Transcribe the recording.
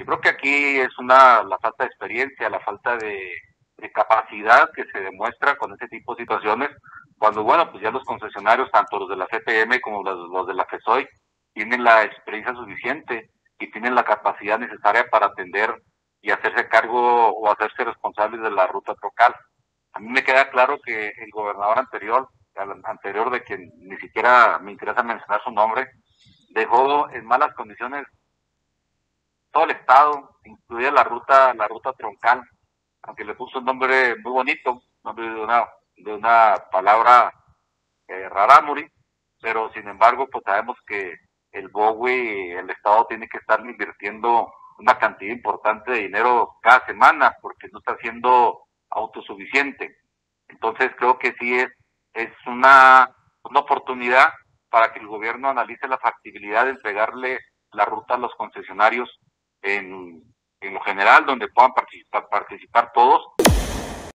Yo creo que aquí es una la falta de experiencia, la falta de, capacidad que se demuestra con este tipo de situaciones, cuando, bueno, pues ya los concesionarios, tanto los de la CPM como los, los de la FESOI, tienen la experiencia suficiente y tienen la capacidad necesaria para atender y hacerse cargo o hacerse responsables de la ruta trocal. A mí me queda claro que el gobernador anterior, el anterior de quien ni siquiera me interesa mencionar su nombre, dejó en malas condiciones todo el estado, incluida la ruta, la ruta troncal, aunque le puso un nombre muy bonito, nombre de una, de una palabra eh, rarámuri, pero sin embargo, pues sabemos que el BOWI, el Estado tiene que estar invirtiendo una cantidad importante de dinero cada semana porque no está siendo autosuficiente. Entonces creo que sí es, es una, una oportunidad para que el gobierno analice la factibilidad de entregarle la ruta a los concesionarios en, en lo general, donde puedan participar, participar todos.